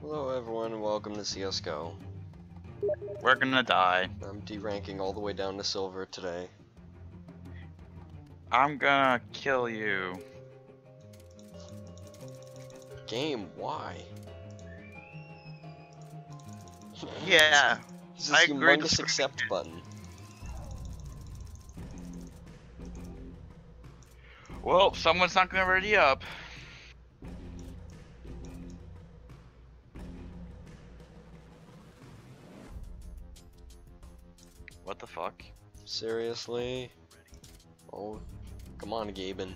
Hello everyone welcome to CSGO. We're gonna die. I'm D-ranking all the way down to silver today. I'm gonna kill you. Game, why? Yeah. This is I humongous accept button. Well, someone's not gonna ready up. Fuck? Seriously? Oh, come on Gaben.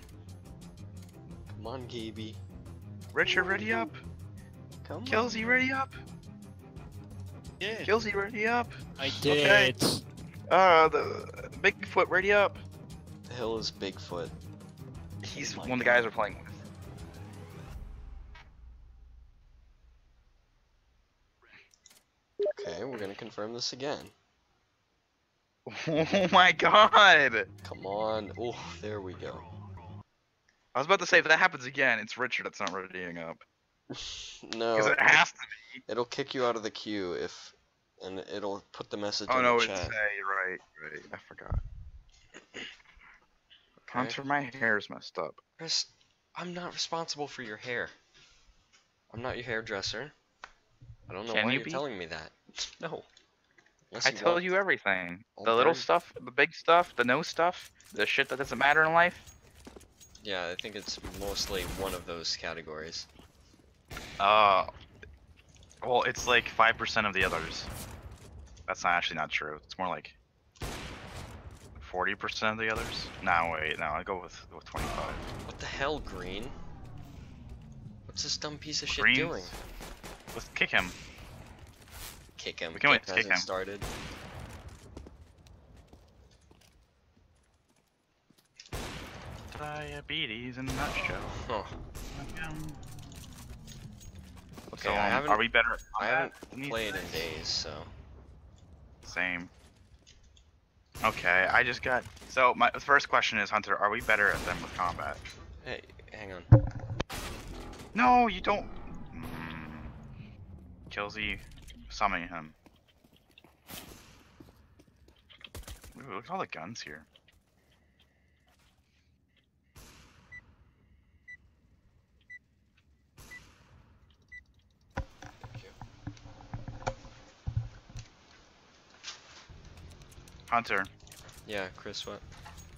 Come on Gaby. Richard, ready up. Come on. Kelsey, ready up. Yeah, Kelsey, ready up. I did! Okay. did. Uh, the Bigfoot, ready up. The hill is Bigfoot. He's Oh my one of the guys we're playing with. Okay, we're gonna confirm this again. Oh my god! Come on. Oh, there we go. I was about to say, if that happens again, it's Richard that's not readying up. no, Because it has to be. it'll kick you out of the queue if, and it'll put the message Oh in no, the it's chat. say, right, right. I forgot. okay? Hunter, my hair's messed up. Chris, I'm not responsible for your hair. I'm not your hairdresser. I don't know Can why you you're be? telling me that. No. Unless I tell you everything. I'll The little stuff, the big stuff, the no stuff, the shit that doesn't matter in life. Yeah, I think it's mostly one of those categories. Uh, well, it's like five percent of the others. That's not actually not true. It's more like forty percent of the others. No, wait, no, I go with with twenty-five. What the hell, Green? What's this dumb piece of shit doing? Let's kick him. Kick him. We can always kick him. started. Diabetes in a nutshell. Oh, So, Okay, I um, haven't- are we better? at I haven't played in days, so. Same. Okay, I just got. So my first question is, Hunter, are we better at them with combat? Hey, hang on. No, you don't. Mm. Kelsey, summon him. Ooh, look at all the guns here. Hunter, Yeah, Chris, what?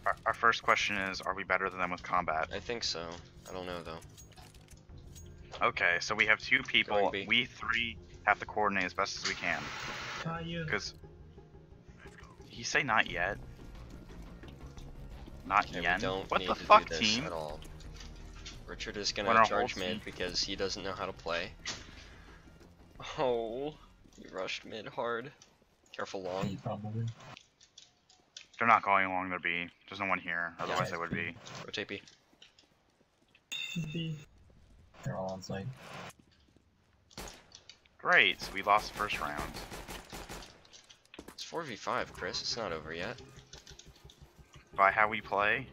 our, our first question is, are we better than them with combat? I think so. I don't know though. Okay, so we have two people. We three have to coordinate as best as we can. Because he say not yet. Not Okay, yet. What the fuck, team? at all. Richard is gonna charge mid team- because he doesn't know how to play. Oh, you rushed mid hard. Careful long. Probably. They're not going along their B. There's no one here. Otherwise, they would be. Rotate B. B. They're all on site. Great. So we lost the first round. It's 4v5, Chris. It's not over yet. By how we play.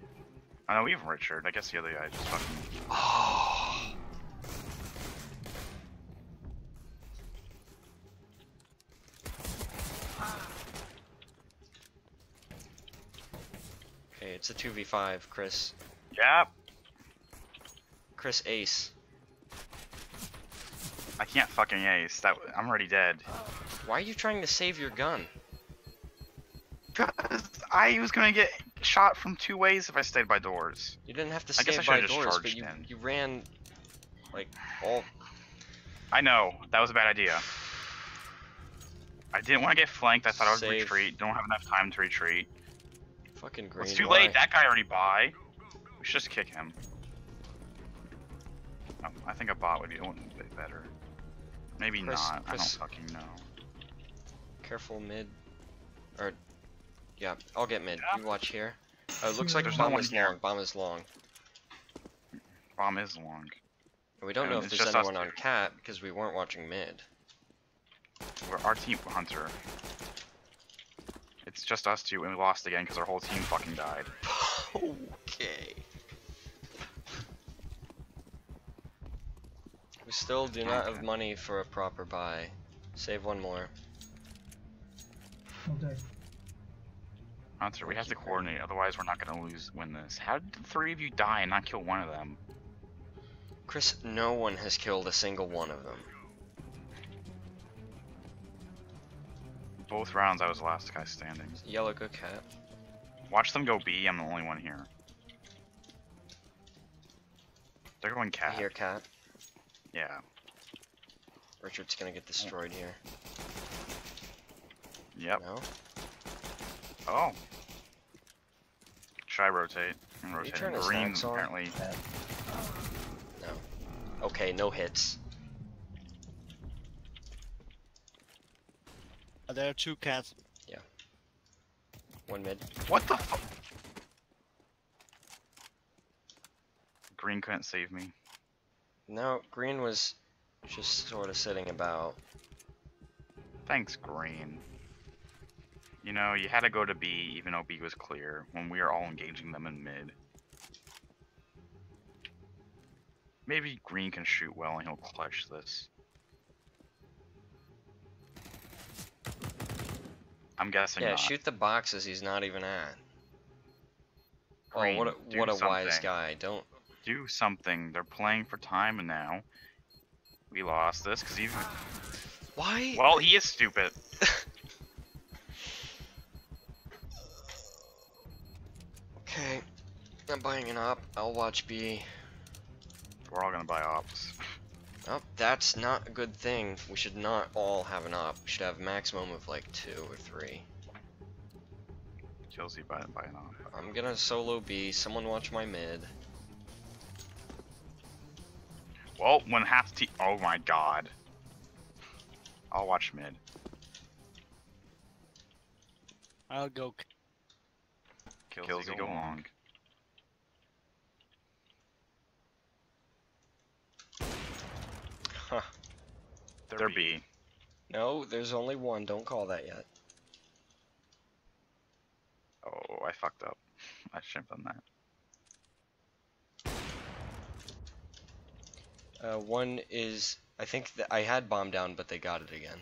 I know we have Richard. I guess the other guy just fucking. Oh. Okay, it's a 2v5, Chris. Yep. Chris Ace. I can't fucking ace. That I'm already dead. Why are you trying to save your gun? Cause I was gonna get shot from two ways if I stayed by doors. You didn't have to I guess stay I by doors, but charged you, in. you ran like all I know that was a bad idea. I didn't want to get flanked. I thought I would retreat. Don't have enough time to retreat. fucking green. It's too why? late. That guy already by. We should just kick him. Oh, I think a bot would be a bit better. Maybe Chris- not. I don't fucking know. Careful mid. Or yeah, I'll get mid. Yeah. You watch here. Uh, it looks like There's bomb one is here. long. Bomb is long. Bomb is long. We don't know if there's anyone on cat because we weren't watching mid. We're our team hunter. It's just us two, and we lost again because our whole team fucking died. okay. Still do not have money for a proper buy. Save one more. Okay. Hunter, we have to coordinate, otherwise we're not gonna lose win this. How did the three of you die and not kill one of them? Chris, no one has killed a single one of them. Both rounds I was the last guy standing. Yellow go cat. Watch them go B, I'm the only one here. They're going I cat. hear cat. Yeah. Richard's gonna get destroyed here. Yep. No? Oh. Should I rotate? I'm rotating. Green stacks on? apparently. Cat. Okay, no hits. Uh, There are two cats. Yeah. One mid. What the fu- Green couldn't save me. No, green was just sort of sitting about. Thanks, Green. You know, you had to go to B even though B was clear when we were all engaging them in mid. Maybe Green can shoot well and he'll clutch this. I'm guessing Yeah, not. shoot the boxes he's not even at. Green, oh, what a, what a wise guy. Don't. Do something. They're playing for time and now. We lost this because even. Why? Well, he is stupid. Okay. I'm buying an op. I'll watch B. We're all gonna buy ops. Oh, that's not a good thing. We should not all have an op. We should have maximum of like two or three. Chelsea buy, buy an op. I'm gonna solo B. Someone watch my mid. Well, when half the oh my god. I'll watch mid. I'll go. c- Kills, go long. Huh. They're B. No, there's only one. Don't call that yet. Oh, I fucked up. I shouldn't have done that. Uh, one is. I think that I had bomb down, but they got it again.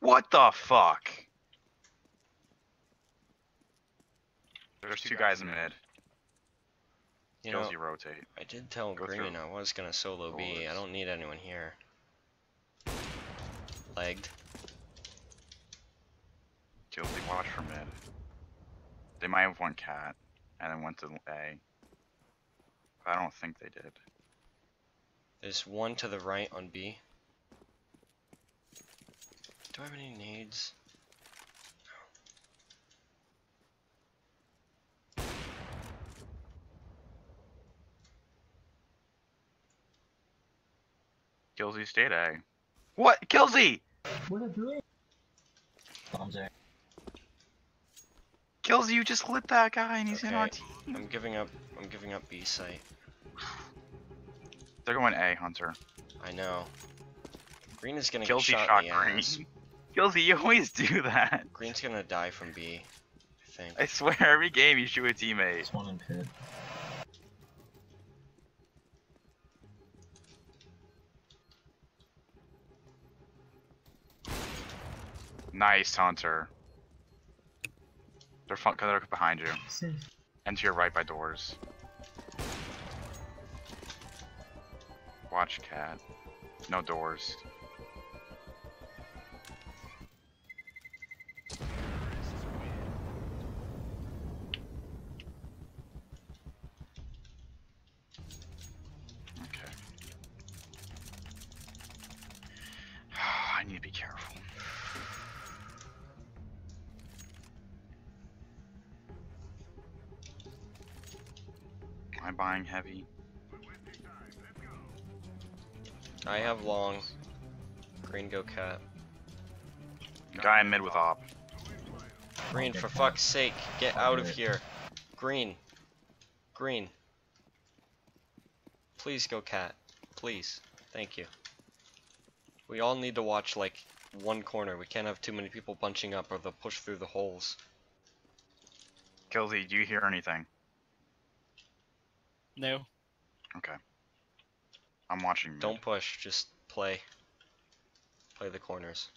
What the fuck? There's two guys in mid. You know, you rotate. I did tell Go Green through. I was gonna solo B. I Bullets. don't need anyone here. Legged. Kills you watch for mid. They might have one cat and then went to A. But I don't think they did. There's one to the right on B. Do I have any nades? Killsy stayed A. What? Killsy! What are you doing? Bombs there. Killsy, you just lit that guy and he's in our Okay. team. I'm giving up. I'm giving up B site. They're going A, Hunter. I know. Green is gonna get Killsy shot, shot in the Green. ass. Killsy, you always do that. Green's gonna die from B. I think. I swear, every game you shoot a teammate. There's one in pit. Nice, Hunter. They're fun, cause they're behind you. Safe. And to your right by doors. Watch cat. No doors. Green, for fuck's sake, get out of here. Green. Green. Please go cat. Please. Thank you. We all need to watch like one corner. We can't have too many people bunching up or they'll push through the holes. Killsy, do you hear anything? No. Okay. I'm watching mid. Don't push, just play. Play the corners.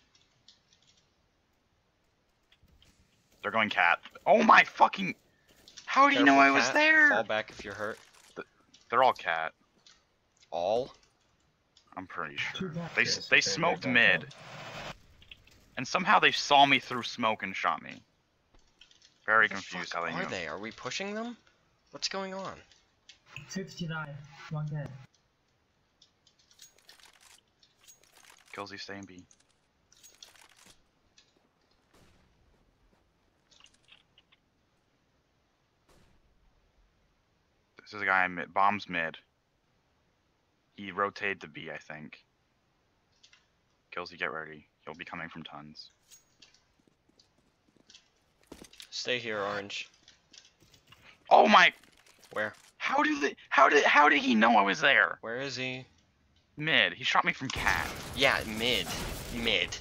They're going cat. Oh my fucking! How do you know Careful, I was cat. there? Fall back if you're hurt. They're all cat. All? I'm pretty sure. They Chris, s- if they smoked mid, up. and somehow they saw me through smoke and shot me. Very Where the confused fuck how they are knew. they? Are we pushing them? What's going on? 69. One dead. Killsy stay in B. This is a guy mid, bombs mid. He rotated to B, I think. Kills you get ready. He'll be coming from tons. Stay here, Orange. Oh my! Where? How did they, how did how did he know I was there? Where is he? Mid. He shot me from cat. Yeah, mid. Mid.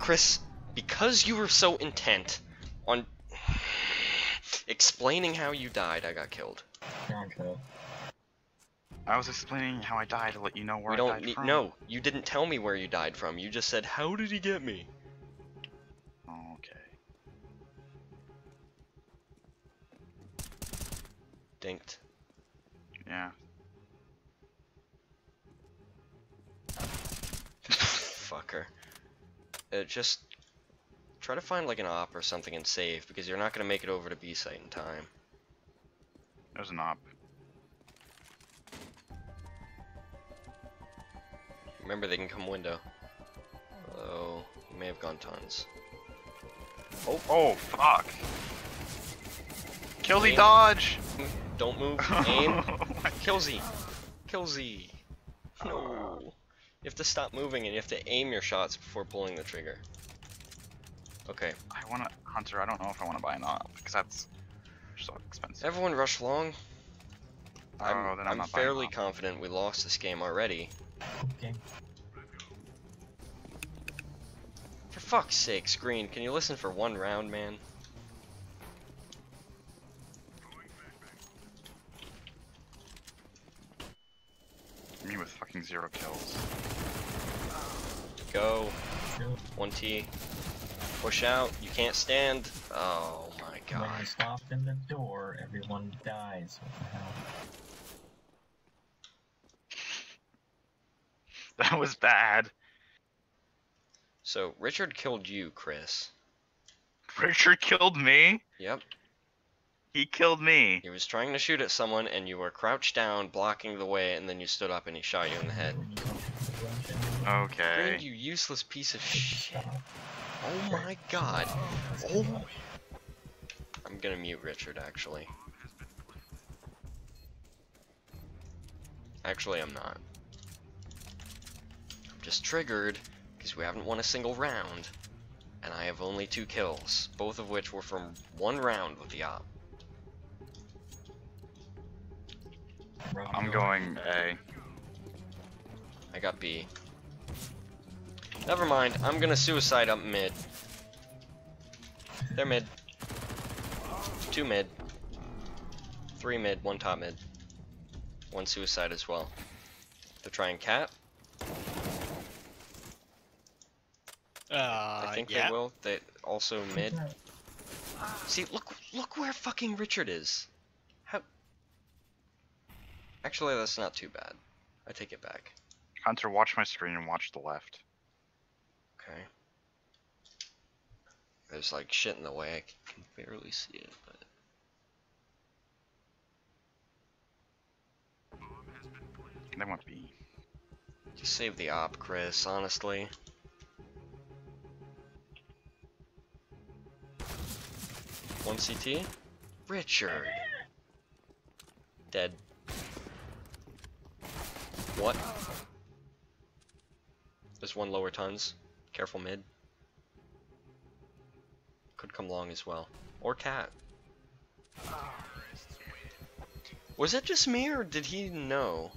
Chris, because you were so intent on explaining how you died, I got killed. Down kill. I was explaining how I died to let you know where we I don't died need. from. No, you didn't tell me where you died from. You just said, "How did he get me?" Oh, okay. Dinked. Yeah. Fucker. Uh, just try to find like an op or something and save because you're not gonna make it over to B site in time. There's an op. Remember, they can come window. Oh, you may have gone tons. Oh, Oh fuck! Killsy Aim. dodge! don't move. Oh aim. Oh my- Kill Z. No. You have to stop moving and you have to aim your shots before pulling the trigger. Okay. I wanna Hunter. I don't know if I wanna buy an op because that's so expensive. Everyone rush long. Oh, I'm, Oh, then I'm I'm not fairly op. confident we lost this game already. Okay. For fuck's sake, Screen, can you listen for one round, man? Me with fucking zero kills. Go. One T. Push out. You can't stand. Oh my When god. I stop in the door, everyone dies. What the hell? That was bad. So, Richard killed you, Chris. Richard killed me. Yep. He killed me. He was trying to shoot at someone and you were crouched down, blocking the way, and then you stood up and he shot you in the head. When you come to the branch and you- Okay. Green, you useless piece of shit. Oh my god. Oh, that's Oh. too much. I'm gonna mute Richard, actually. Actually, I'm not. I'm just triggered because we haven't won a single round. And I have only two kills, both of which were from one round with the op. I'm going A. I got B. Never mind, I'm gonna suicide up mid. They're mid. Two mid. Three mid, one top mid. One suicide as well. They're trying cat. Uh, I think yeah. they will. They also mid. See, look, look where fucking Richard is. How? Actually, that's not too bad. I take it back. Hunter, watch my screen and watch the left. Okay. There's like shit in the way. I can barely see it, but. They want be? Just save the op, Chris, honestly. One CT? Richard! Dead. What? There's one lower tons. Careful mid. Could come long as well. Or cat. Was it just me or did he know?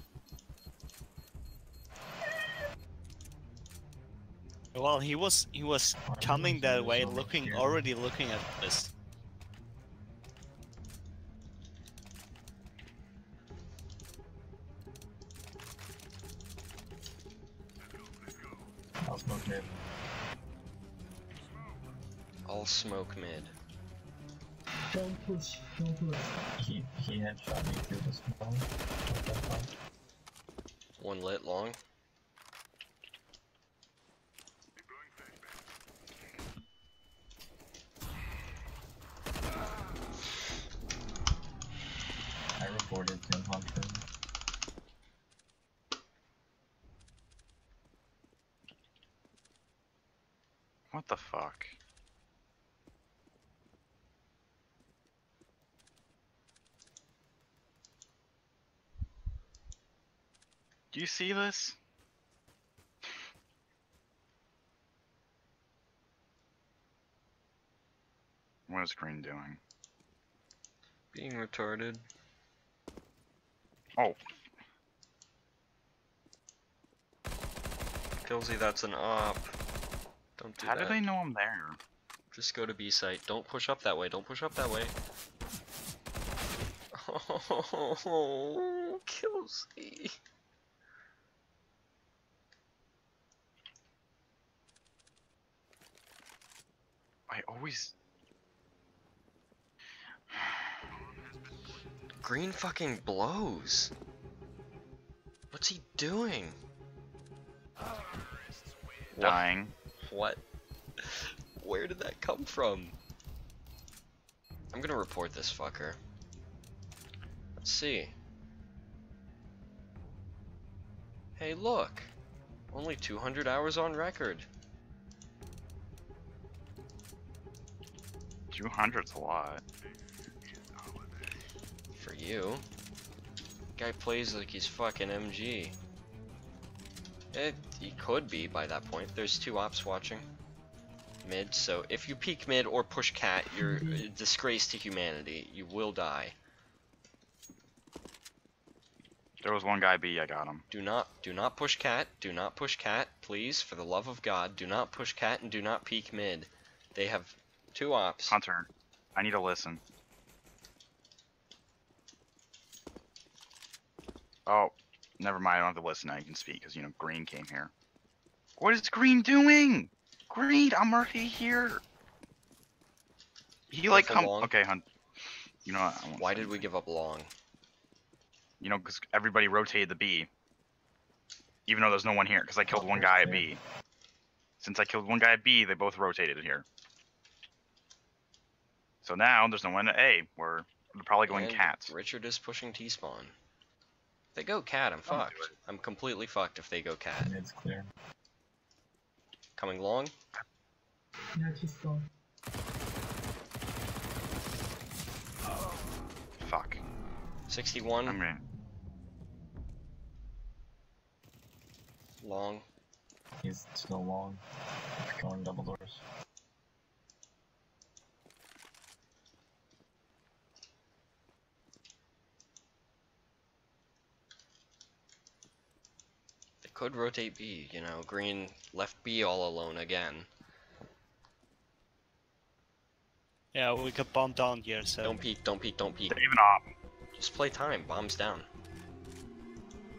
Well, he was he was coming that way, looking already looking at this. smoke mid. All smoke mid. Don't push, don't push. He, he headshot me through the smoke. Okay, fine. One lit long. I reported to Hunter. What the fuck? Do you see this? What is green doing? Being retarded. Oh. Killsy, that's an op. Don't do How that. did they know I'm there? Just go to B site. Don't push up that way. Don't push up that way. Oh, Killsy. I always. Green fucking blows. What's he doing? What? Dying. What? Where did that come from? I'm gonna report this fucker. Let's see. Hey, look. Only 200 hours on record. 200's a lot. For you. Guy plays like he's fucking MG. It, eh, he could be by that point. There's two ops watching. Mid, so if you peek mid or push cat, you're mm-hmm. a disgrace to humanity. You will die. There was one guy B, I got him. Do not, do not push cat. Do not push cat, please. For the love of God, do not push cat and do not peek mid. They have two ops. Hunter, I need to listen. Oh, never mind. I don't have to listen now. You can speak because you know Green came here. What is Green doing? Green, I'm already here. He like come. Okay, Hunt. You know? I Why did we give up long? You know, because everybody rotated the B. Even though there's no one here, because I killed Oh, one guy at. B. Since I killed one guy at B, they both rotated here. So now there's no one at A. We're they're probably going And cats. Richard is pushing T spawn. If they go cat, I'm fucked. I'm completely fucked if they go cat. It's clear. Coming long. Yeah, just go. Fuck. 61 I mean, long. He's still long. Going double doors. Could rotate B. You know, green left B all alone again. Yeah, we could bomb down here, so. Don't peek. Don't peek. Don't peek. they're even off. Just play time. Bombs down.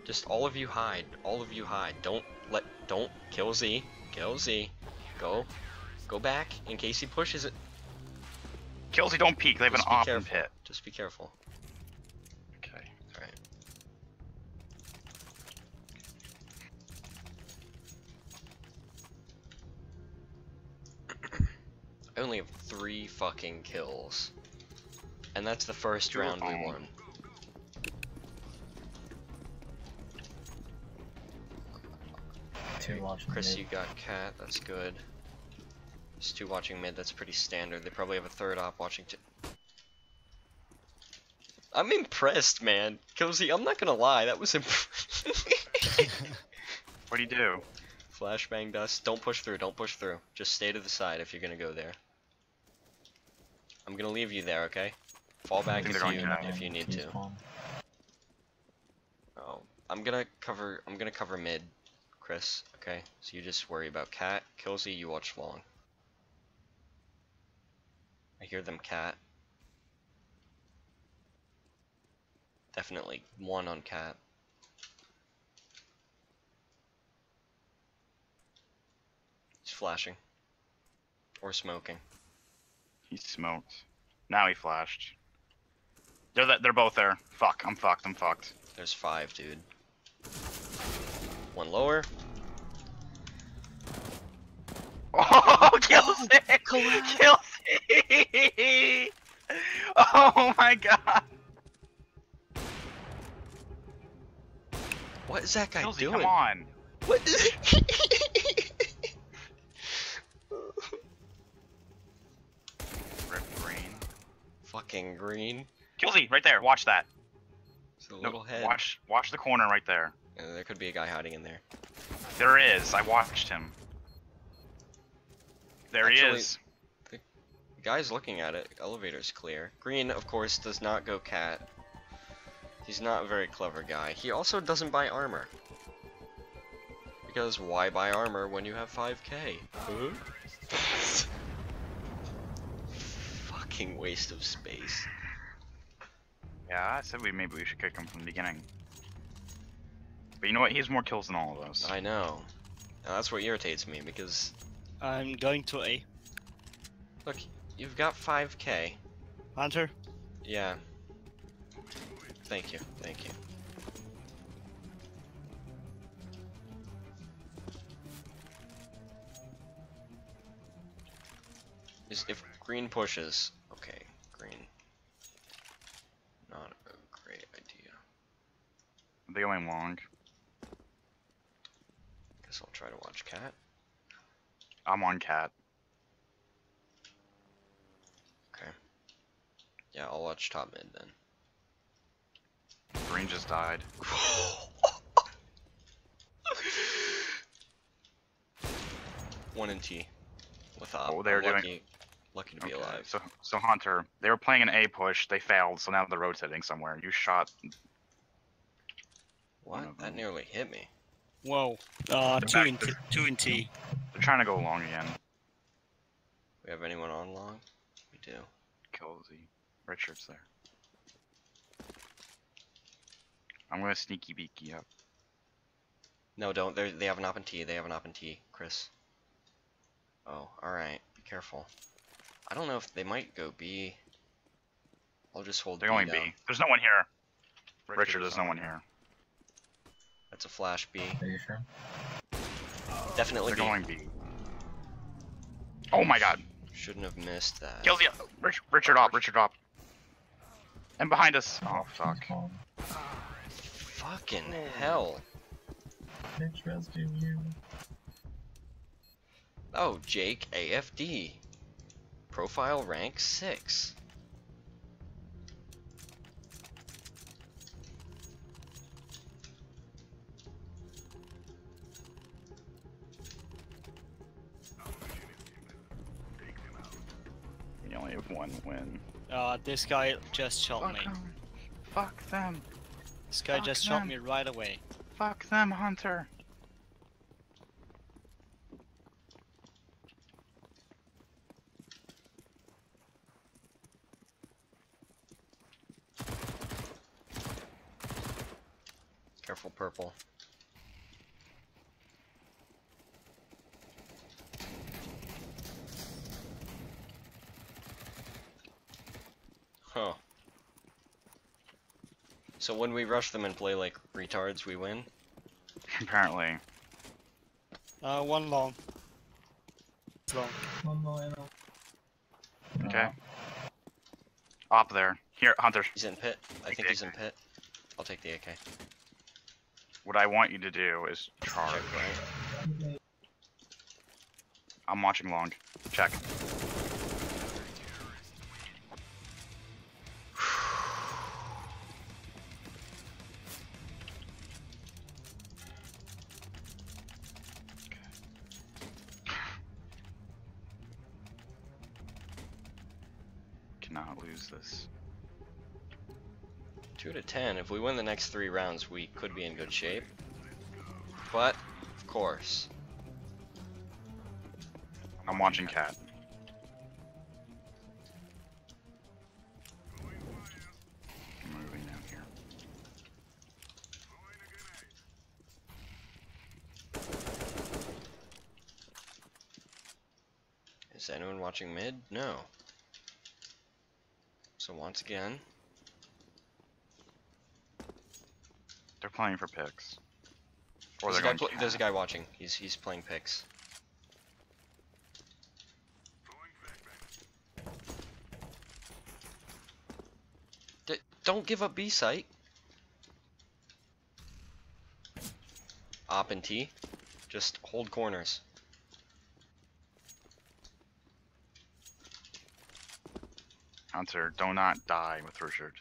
Just all of you hide. All of you hide. Don't let. Don't kill Z. Kill Z. Go. Go back in case he pushes it. Kill Z, don't peek. They have Just an be off pit. Just be careful. Okay. Alright. I only have three fucking kills. And that's the first Two round we won. Two watching Chris, mid. you got cat, that's good. There's two watching mid, that's pretty standard. They probably have a third op watching too. I'm impressed, man. Cozy, I'm not gonna lie, that was imp- What do you do? Flashbang dust. Don't push through, don't push through. Just stay to the side if you're gonna go there. I'm gonna leave you there, okay? Fall back if you, if you need to. Oh, I'm gonna cover. I'm gonna cover mid, Chris. Okay, so you just worry about cat. Killsy, you watch long. I hear them cat. Definitely one on cat. He's flashing. Or smoking. He smoked. Now he flashed. They're th- they're both there. Fuck. I'm fucked. I'm fucked. There's five, dude. One lower. Oh, kills oh, it! Kills it! Oh my god! What is that guy Killsy, doing? come on! What is Rip green. Fucking green. Killsy, right there. Watch that. It's a No, little head. Watch, watch the corner right there. Uh, there could be a guy hiding in there. There is. I watched him. There he is. The guy's looking at it. Elevator's clear. Green, of course, does not go cat. He's not a very clever guy. He also doesn't buy armor. Because why buy armor when you have 5k? Fucking waste of space. Yeah, I said we maybe we should kick him from the beginning. But you know what? He has more kills than all of us. I know. And that's what irritates me because I'm going to A. look, you've got 5k. Hunter? Yeah. Thank you. Thank you. Is if green pushes, okay, green. Not a great idea. Are they going long? Guess I'll try to watch cat. I'm on cat. Okay. Yeah, I'll watch top mid then. Green just died. One in T. With op. Oh, they're doing- lucky, lucky to be Okay, alive. So, so Hunter, they were playing an A push. They failed, so now they're rotating somewhere. You shot. What? That nearly hit me. Whoa. Uh, They're two back in T. Two in T. They're trying to go long again. We have anyone on long? We do. Kelsey, Richard's there. I'm gonna sneaky beaky up. No, don't. They they have an op in T. They have an op in T, Chris. Oh, alright. Be careful. I don't know if they might go B. I'll just hold They're B going down. B. There's no one here. Richard, there's no one here. That's a flash B. Are you sure? Definitely They're B. going B. Oh my god. Shouldn't have missed that. Kelsey, Rich, Richard up, Richard up. And behind us. Oh fuck. Fucking hell. I you. Oh, Jake AFD. Profile rank 6. We only have one win. Uh, this guy just shot me. Fuck them. This guy fuck just shot me right away. Fuck them, Hunter. Careful, purple. Huh. So when we rush them and play like retards, we win? Apparently. Uh, one long. Long. One more ammo. Okay. Up there. Here, Hunter. He's in pit. I think he's in pit. I'll take the AK. What I want you to do is charge. I'm watching long. Check. Cannot lose this. Two to ten. If we win the next three rounds, we could be in good shape. But, of course, I'm watching cat. I'm moving down here. Is anyone watching mid? No. So once again, They're playing for picks. Or there's a, guy going there's a guy watching. He's he's playing picks. D- don't give up B site. Op and T. Just hold corners. Hunter, do not die with Richard.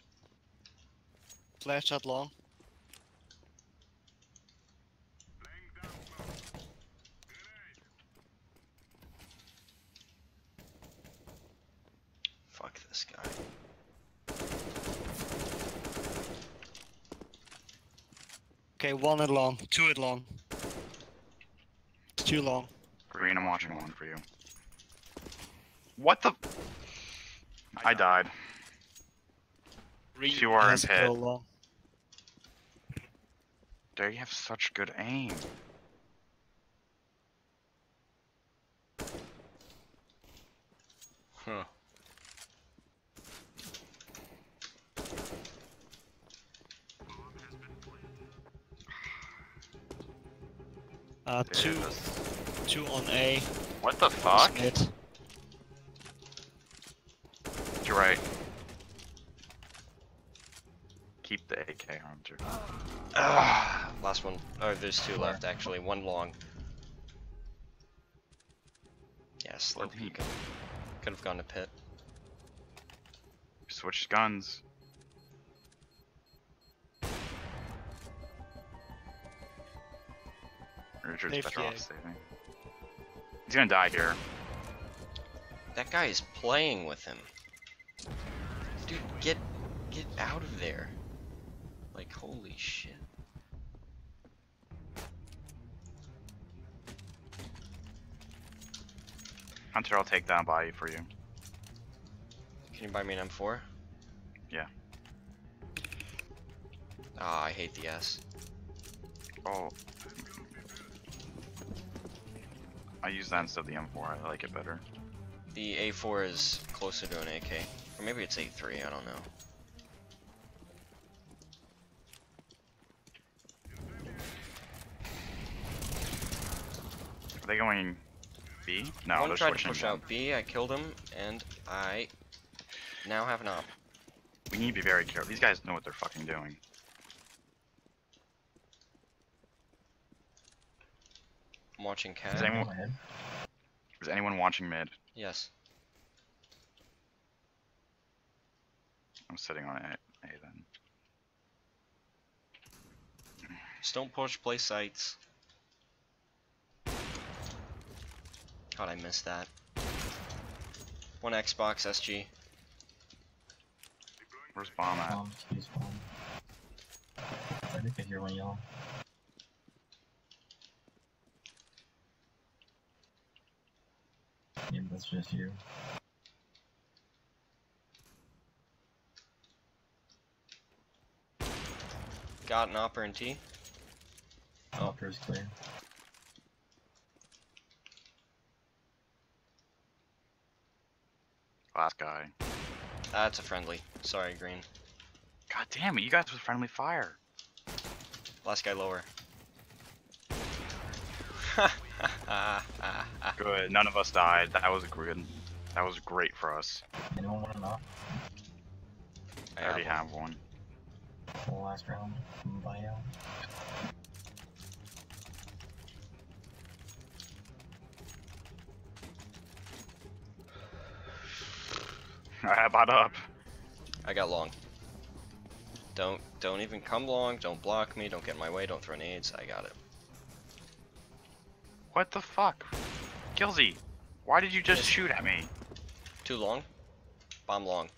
Flash shot long. Fuck this guy. Okay, one at long, two at long. It's too long. Green, I'm watching one for you. What the? I died. Green Two are has in to go pit. long. They have such good aim. Huh. Uh, two, two on A. What the fuck? mid. You're right. Keep the AK, Hunter. Ah, last one. Oh, there's two left actually. One long. Yeah, slow peek. Could have gone to pit. Switch guns. Richard's Safe better off saving. He's gonna die here. That guy is playing with him. Dude, get get out of there. Like holy shit. Hunter, I'll take that body for you. Can you buy me an M4? Yeah. Ah, I hate the S. Oh. I use that instead of the M4. I like it better. The A4 is closer to an AK. Or maybe it's A3, I don't know. Are they going B? No, One tried to push out B, I killed him, and I now have an op. We need to be very careful. These guys know what they're fucking doing. I'm watching Is anyone- Is anyone watching mid? Yes. I'm sitting on A, A then. Just don't push play sites. God, I missed that. One Xbox SG. Where's bomb at? Bomb, bomb. I think I hear one yell. Yeah, that's just you. Got an opper and T. Oh. Upper is clear. Last guy. That's a friendly. Sorry, green. God damn it, you guys with friendly fire. Last guy lower. Good, none of us died. That was good. That was great for us. Anyone want to knock? I already have one. The last round from bio. Alright, bot up. I got long. Don't don't even come long. Don't block me. Don't get in my way. Don't throw nades. I got it. What the fuck? Gilzy, why did you just Yes. shoot at me? Too long. Bomb long.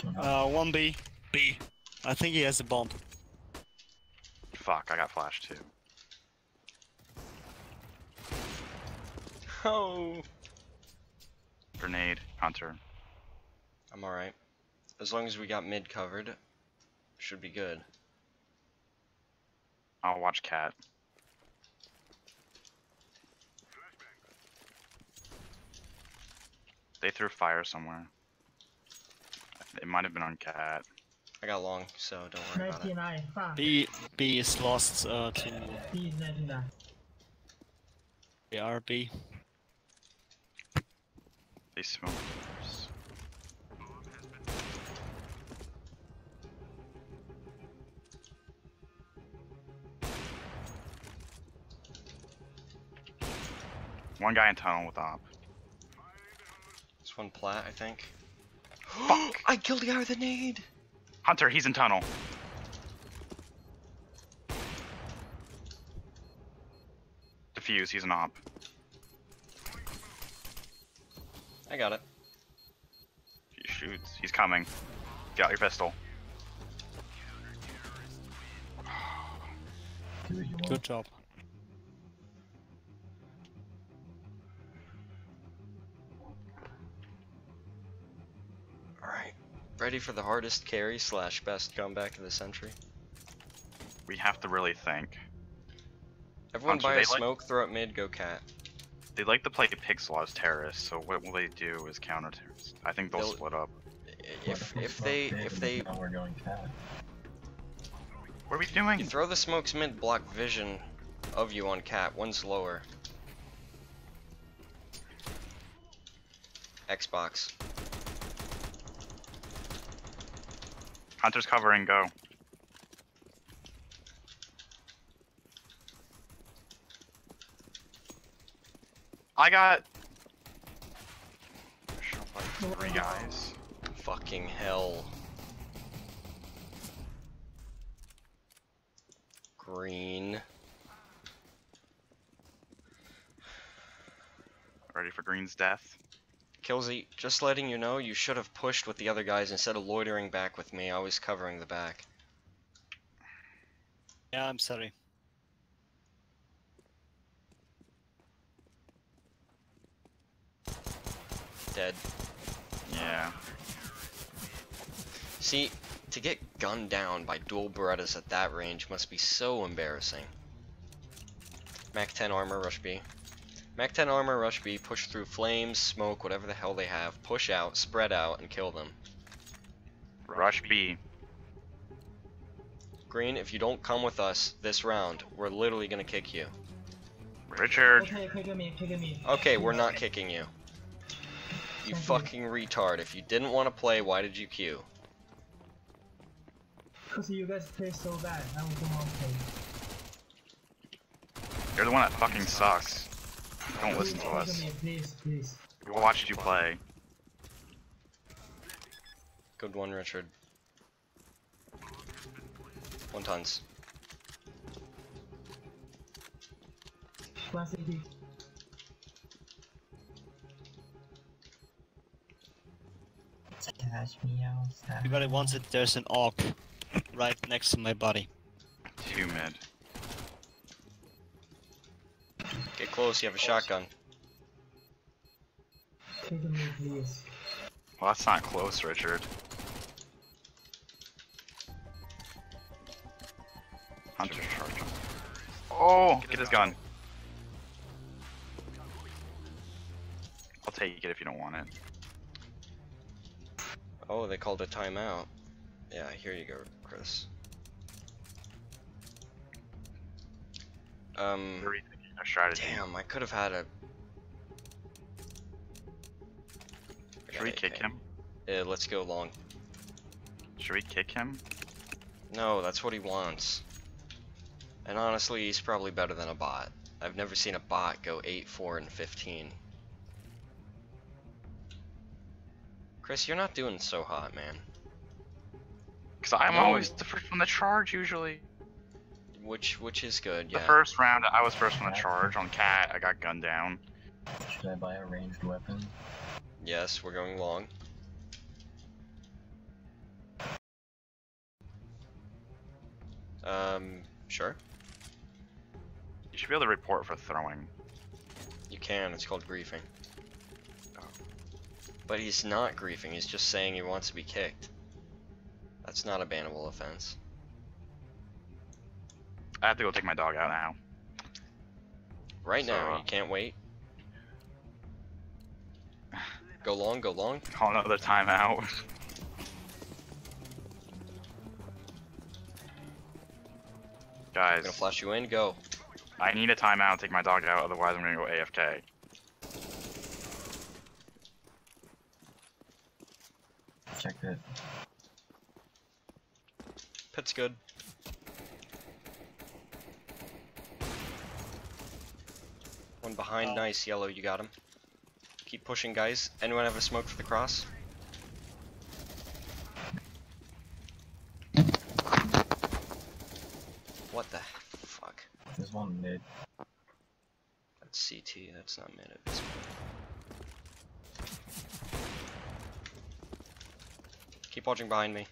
Two and a half. Uh, one B. B. I think he has a bomb. Fuck, I got flashed too. Oh. Grenade, Hunter. I'm alright. As long as we got mid covered, should be good. I'll watch Cat. They threw fire somewhere. It might have been on Cat. I got long, so don't worry about it. B B is lost uh, to. B is BRB. They smoke. One guy in tunnel with uh, op. This one plat, I think. Fuck! I killed the guy with a nade! Hunter, he's in tunnel. Defuse, he's an op. I got it. He shoots. He's coming. Get out your pistol. Do what you want. Good job. Alright. Ready for the hardest carry slash best comeback of the century? We have to really think. Everyone um, Hunter, buy a they like- smoke, throw it mid, go cat. They like to play Pixel as terrorists, so what will they do is counter terrorists. I think they'll, They'll- split up. If What if they if they Now we're going cat. What are we you doing? throw the smokes mid, block vision of you on cat. One's lower. Xbox. Hunter's covering, go. I got shot three guys. Fucking hell. Green. Ready for Green's death? Killsy, just letting you know, you should have pushed with the other guys instead of loitering back with me. I was covering the back. Yeah, I'm sorry. Dead. Yeah. See, to get gunned down by dual Berettas at that range must be so embarrassing. Mac 10 armor, rush B. Mac 10 armor, rush B, push through flames, smoke, whatever the hell they have, push out, spread out, and kill them. Rush B. Green, if you don't come with us this round, we're literally gonna kick you. Richard. Okay, pick me, pick me. Okay, we're not kicking you. You Thank you. fucking retard. If you didn't want to play, why did you queue? Cause you guys play so bad. I don't want to play. You're the one that fucking sucks. Don't listen to us. please, please. We watched you play. Good one, Richard. One tons. One city. Catch me outside. Everybody wants it. There's an orc right next to my body. Two mid. Get close, you have a shotgun. Pick me, please. Well, that's not close, Richard. Hunter's charging. Oh, get his gun. I'll take it if you don't want it. Oh, they called a timeout. Yeah, here you go, Chris. Um, our strategy. damn, I could have had a. Should we kick him? Uh, let's go long. Should we kick him? No, that's what he wants. And honestly, he's probably better than a bot. I've never seen a bot go 8, 4, and 15. Chris, you're not doing so hot, man. Cause I'm always the first one to charge usually. Which which is good, The first round, I was first one to charge on cat. I got gunned down. Should I buy a ranged weapon? Yes, we're going long. Um, sure. You should be able to report for throwing. You can, it's called griefing. But he's not griefing, he's just saying he wants to be kicked. That's not a bannable offense. I have to go take my dog out now. Right So, now, you can't wait. Go long, go long. Call another timeout. I'm gonna Guys, flash you in. Go. I need a timeout. Take my dog out. Otherwise, I'm gonna go AFK. Check it. Pit's good. One behind, Oh. nice yellow, you got him. Keep pushing, guys. Anyone have a smoke for the cross? What the fuck? There's one mid. That's CT, that's not mid at this point. Keep watching behind me.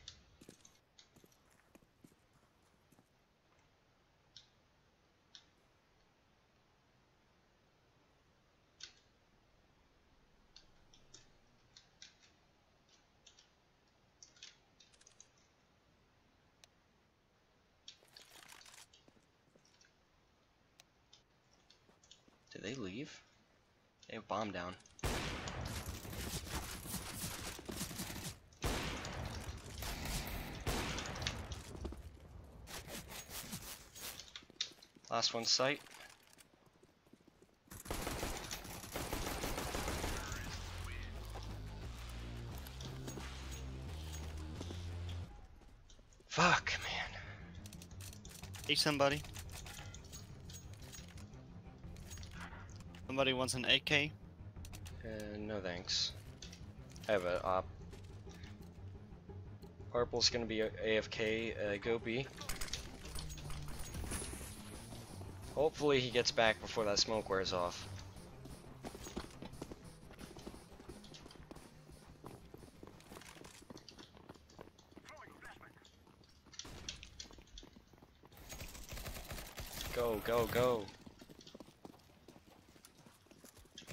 They leave? They have bomb down. Last one sight. Fuck, man. Hey, somebody. Somebody wants an AK? Uh, no thanks. I have an op. Purple's gonna be AFK, uh, go B. Hopefully he gets back before that smoke wears off. Go, go, go.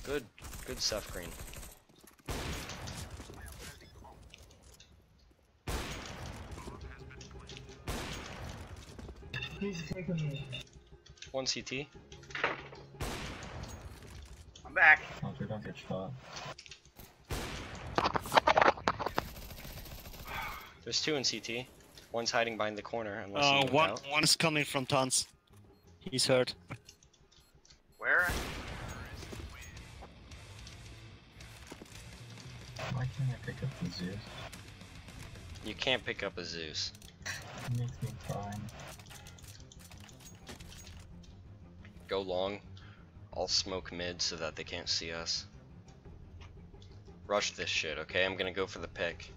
Good, good stuff, Green. He's taking me. One CT. I'm back. Hunter, don't get shot. There's two in CT. One's hiding behind the corner unless Uh, one, out. one is coming from tons. He's hurt. Where? Why can't I pick up the Zeus? You can't pick up a Zeus. It makes me cry. Go long. I'll smoke mid so that they can't see us. Rush this shit, okay? I'm gonna go for the pick.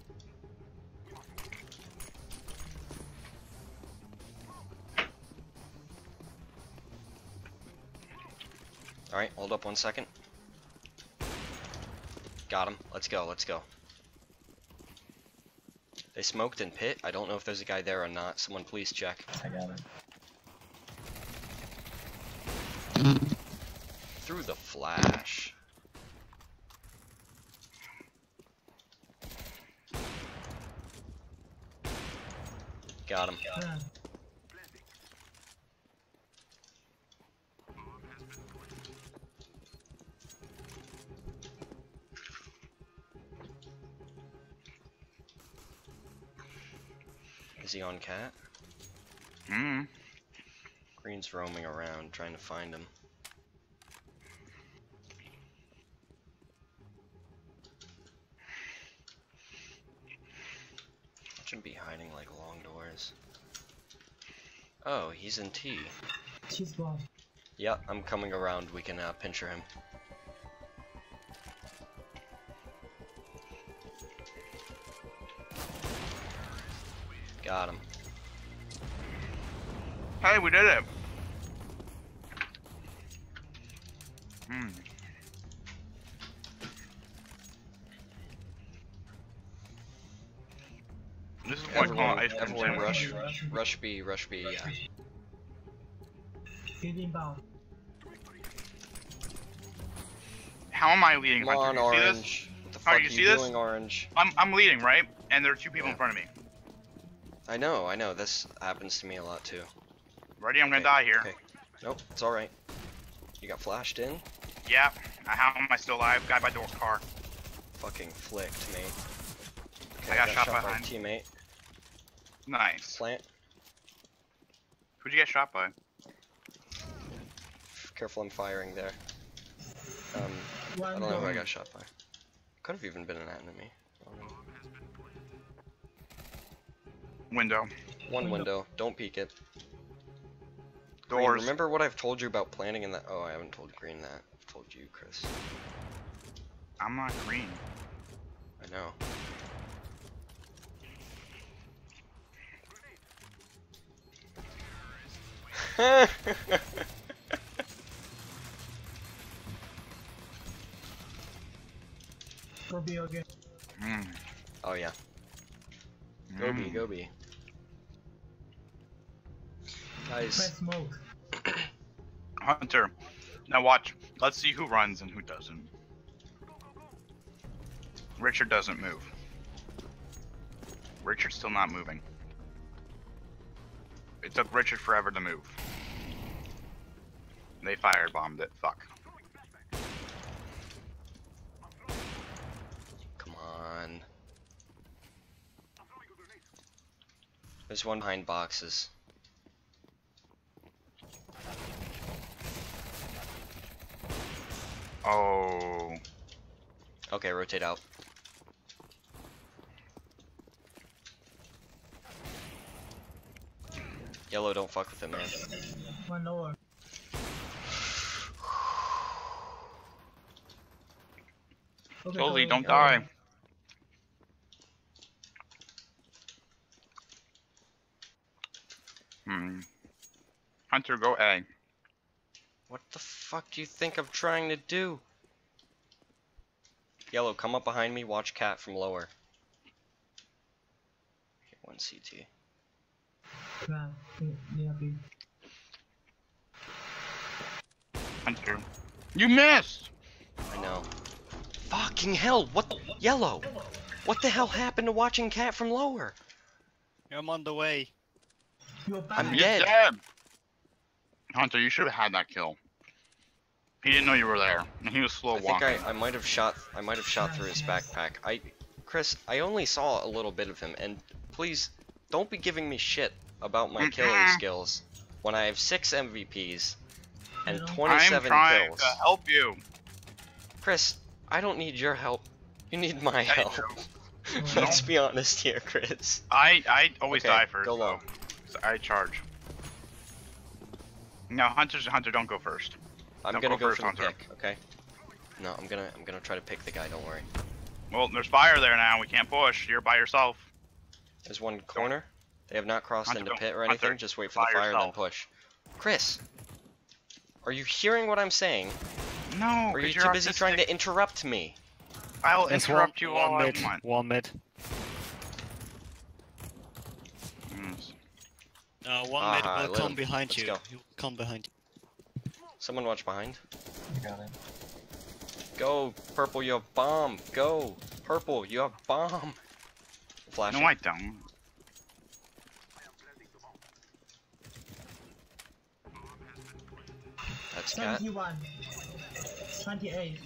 Alright, hold up one second. Got him. Let's go, let's go. They smoked in pit. I don't know if there's a guy there or not. Someone please check. I got it. Through the flash. Got him. Is he on cat? Hmm. Green's roaming around trying to find him. Watch him be hiding like long doors. Oh, he's in T. She's gone. Yeah, I'm coming around. We can uh, pincher him. Got him. Hey, we did it. Hmm. This is what Everyone, cream everyone sandwich. rush, rush B, rush B. Yeah. Feeding bound. How am I leading? Come on, You orange. What the Oh, fuck you are see you this? orange? I'm I'm leading, right? And there are two people in front of me. I know, I know. This happens to me a lot too. Ready? I'm gonna Okay, die here. okay. Nope, it's alright. You got flashed in? Yeah. Uh, How am I still alive? Guy by door car. fucking flicked, mate. I got shot by behind. teammate. Nice. Plant. Who'd you get shot by? Careful, I'm firing there. Um, I don't know who I got shot by. Could have even been an enemy. Window. One Window. window. Don't peek it. Green, Doors. remember what I've told you about planning in that? Oh, I haven't told Green that. I've told you, Chris. I'm not green. I know. Go B again. Mm. oh yeah. Go B, Mm. go B. Press Guys, smoke. Hunter. Now watch. Let's see who runs and who doesn't. Richard doesn't move. Richard's still not moving. It took Richard forever to move. They firebombed it. Fuck. come on. There's one behind boxes. Oh. Okay, rotate out. Yellow, don't fuck with him, man. One lower. Jolie, don't die. Hmm. Hunter, go A. What the fuck do you think I'm trying to do? Yellow, come up behind me, watch cat from lower. Okay, one CT. Plan. Near B. Hunter. You missed! I know. Fucking hell, what the- Yellow! What the hell happened to watching cat from lower? I'm on the way. You're back. I'm You're dead. dead. Hunter, you should have had that kill. He didn't know you were there, and he was slow I think walking. I, I might have shot I might have shot through his backpack. I Chris, I only saw a little bit of him and please don't be giving me shit about my killing skills when I have 6 MVPs and You know? I'm 27 trying kills. to help you. Chris, I don't need your help. You need my I help. Let's be honest here, Chris. I I always Okay, die first. go low. though, 'cause I charge. No, Hunter's Hunter, don't go first. I'm Don't gonna go go first, for the Hunter. pick, okay? No, I'm gonna I'm gonna try to pick the guy, don't worry. Well, there's fire there now. We can't push. You're by yourself. There's one corner. They have not crossed Hunter, into pit or Hunter, anything. Just wait for the fire, and then push. Chris, are you hearing what I'm saying? No, Or are you too you're busy trying to interrupt me? I'll There's interrupt one, you one all I mid. want. One mid. Mm. Uh, one Ah, mid I will lit come him. behind Let's you. go. He'll come behind you. Someone watch behind. You got it. Go, purple, you have bomb. Go, purple, you have bomb. Flash. No, I don't. That's cat. 71. 28.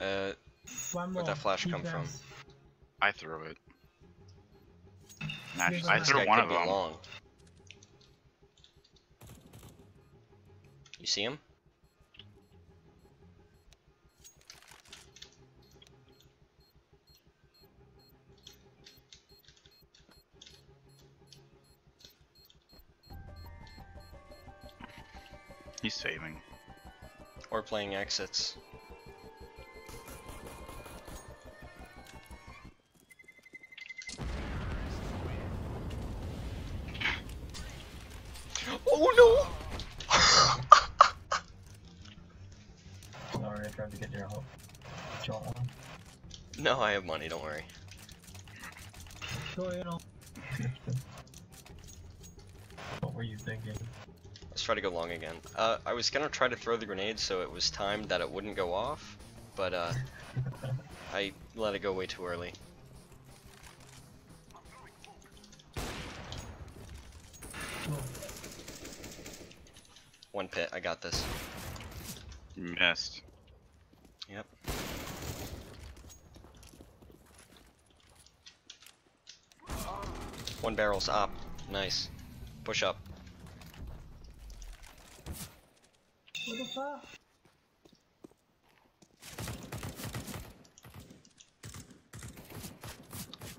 Uh, One more. Where'd that flash He come from? I threw it. I threw one of them. long. You see him? He's saving. Or playing exits. Money. Don't worry. So, you know. what were you thinking? Let's try to go long again. Uh, I was gonna try to throw the grenade so it was timed that it wouldn't go off, but uh, I let it go way too early. Go. One pit. I got this. Missed. Yep. One barrel's up. Nice. Push up. What the fuck?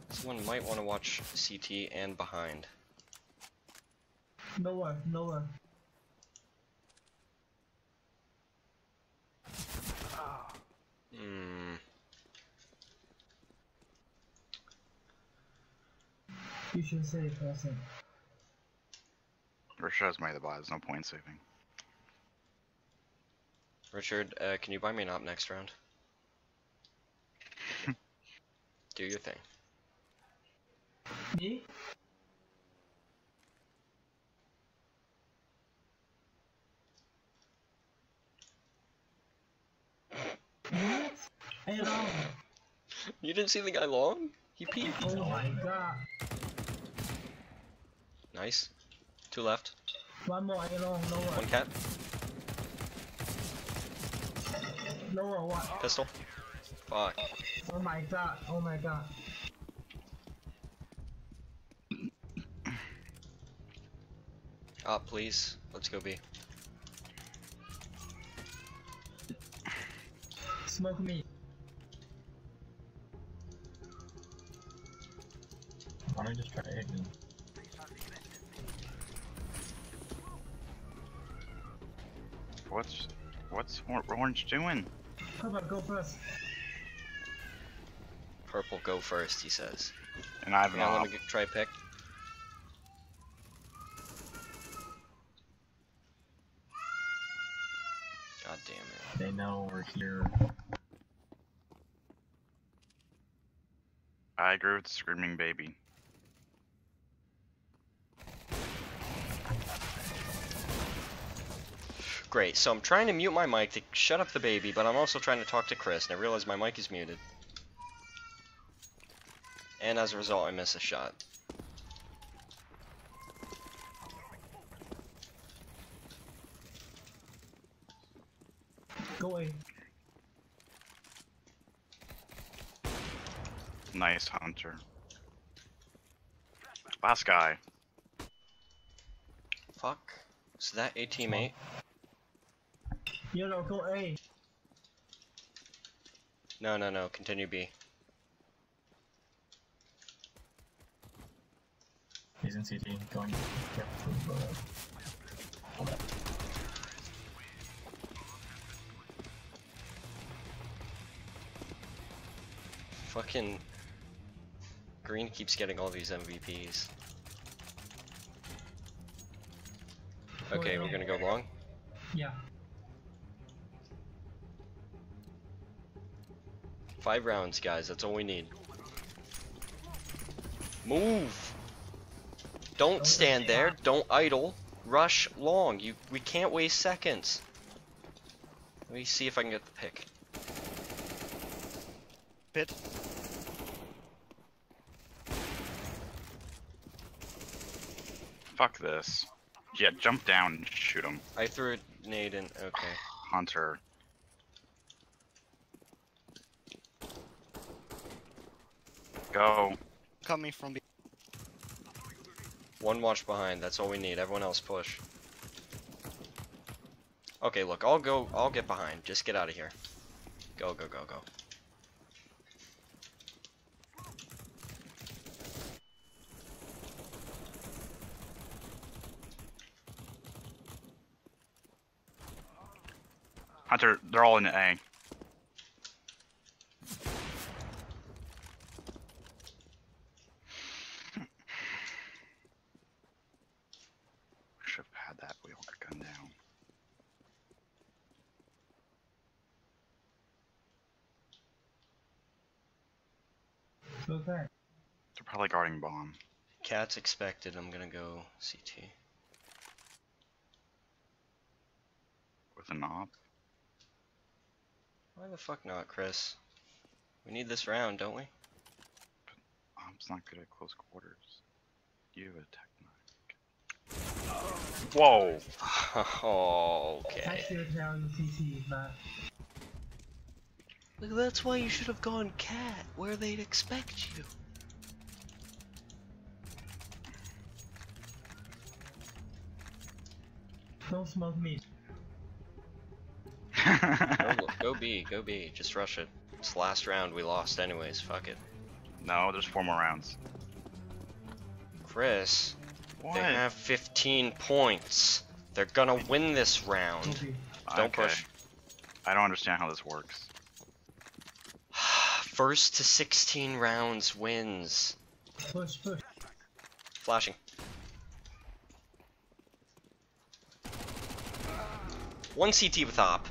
Someone might want to watch CT and behind. No one, no Hmm. Should say person. Rashad's made the buy. There's no point saving. Richard, uh, can you buy me an op next round? Do your thing. Me? What? Hey, long. You didn't see the guy long? He peed. Oh my god. Nice. Two left. One more, hey, long, lower. One cat. Lower what? Pistol. Fuck. Oh my god, oh my god. Up, please. Let's go B. Smoke me. Why don't we just try A What's what's Orange doing? Come on, go first. Purple, go first, he says. And I have an Now let op. me get, try pick. God damn it. They know we're here. I agree with the screaming baby. Great, so I'm trying to mute my mic to shut up the baby, but I'm also trying to talk to Chris, and I realize my mic is muted. And as a result, I miss a shot. Go A. Nice hunter. Last guy. Fuck. Is that a teammate? Yellow, go A. No, no, no. Continue B. He's in CT, going. Go ahead. Hold up. Fucking. Green keeps getting all these MVPs. Okay, we're gonna go long. Yeah. Five rounds, guys. That's all we need. Move! Don't Don't stand there. Don't idle. Rush long. You. We can't waste seconds. Let me see if I can get the pick. Pit. Fuck this. Yeah, jump down and shoot him. I threw a nade in. Okay. Hunter. Go. Coming from the. One watch behind. That's all we need. Everyone else push. Okay, look. I'll go. I'll get behind. Just get out of here. Go, go, go, go. Hunter, they're all in the A. Should have had that wheel gun down. Go back. They're probably guarding bomb. Cat's expected. I'm gonna go CT. With a knob. Why the fuck not, Chris? We need this round, don't we? Op's not good at close quarters. You have a tech knife. Whoa! oh, okay. Catch your tail in CC, but Look, that's why you should have gone cat, where they'd expect you. Don't smoke me. Go, go B, go B. Just rush it. It's the last round. We lost anyways. Fuck it. no, there's four more rounds. Chris, What? they have 15 points. They're gonna win this round. Movie. Don't Okay. push. I don't understand how this works. First to 16 rounds wins. Push, push. Flashing. One CT with op.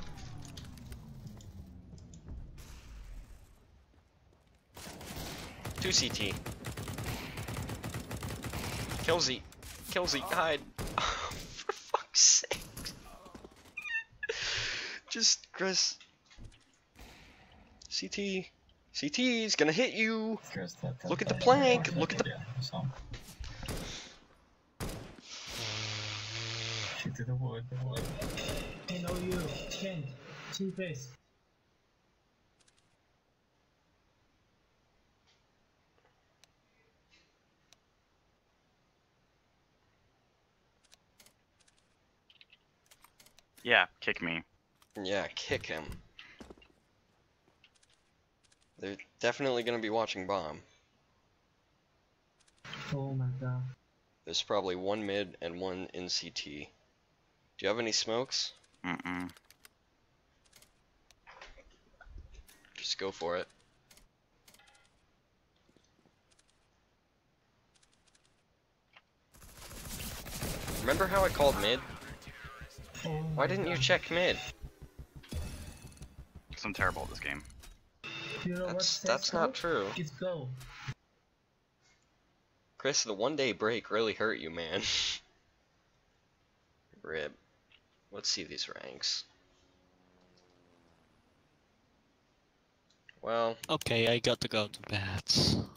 Two CT. Killsy. Kill Z. Hide. For fuck's sake. Just, Chris. CT. CT is gonna hit you. Stress that, that, Look at the plank, look at the- so. Shoot to the wood, the wood. Hey, no you. Kent. Two-face. Yeah, kick me. Yeah, kick him. They're definitely gonna be watching bomb. Oh my god. There's probably one mid and one NCT. Do you have any smokes? Mm-mm. Just go for it. Remember how I called mid? Why didn't you check mid? Because I'm terrible at this game. You know That's that's go? not true. It's go. Chris, the one day break really hurt you, man. Rib. Let's see these ranks. Well, Okay, I got to go to bed.